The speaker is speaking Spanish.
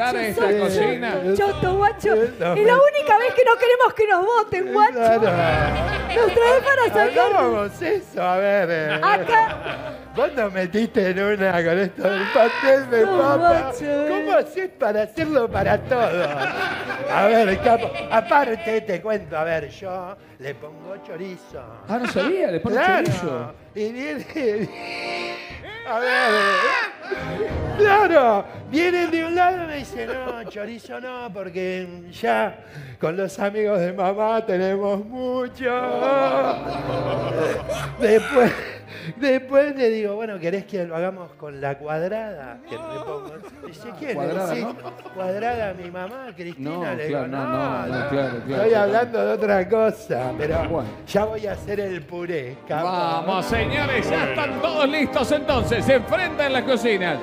Estar en esta cocina. Choto, guacho. No, Es la única vez que no queremos que nos voten, guacho. Nos trae para sacar. Hagamos eso, a ver. eh. Acá. Vos nos metiste en una con esto del pastel de No, papa. macho, eh. ¿Cómo haces para hacerlo para todos? A ver, capo. Aparte te cuento, a ver, yo le pongo chorizo. Ah, no sabía, le pone Claro. chorizo. Y viene. A ver. eh. Claro, vienen de un lado y me dicen, no, chorizo no, porque ya con los amigos de mamá tenemos mucho. Después, después le digo, bueno, ¿querés que lo hagamos con la cuadrada? Que le pongo. Dice, ¿quién? Cuadrada, Sí, ¿no? Cuadrada mi mamá, Cristina. No, le digo, claro, no, no, no, claro, claro. Estoy hablando de otra cosa, pero Bueno. ya voy a hacer el puré. capo. Vamos, señores, ya están todos listos entonces. Se enfrentan en las cocinas.